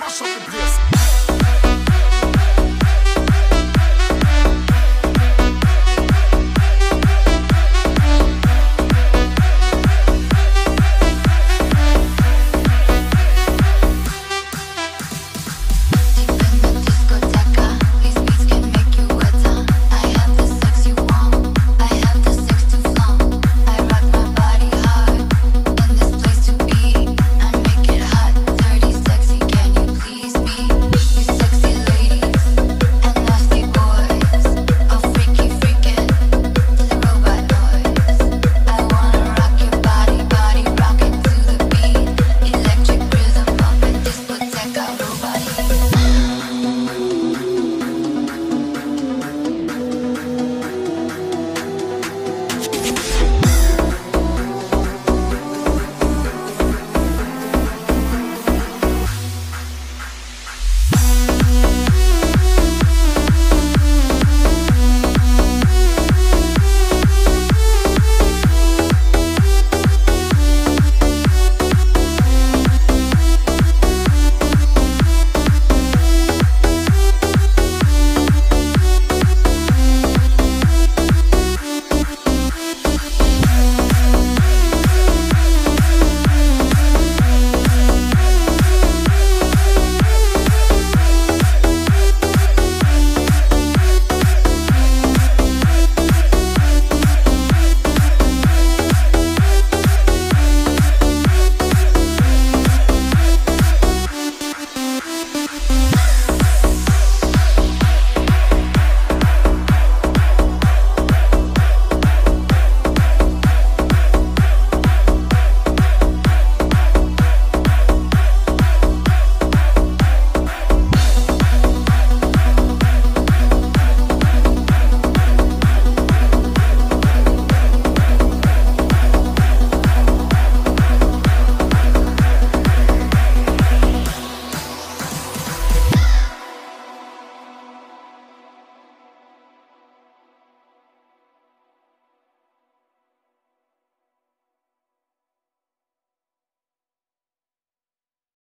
That's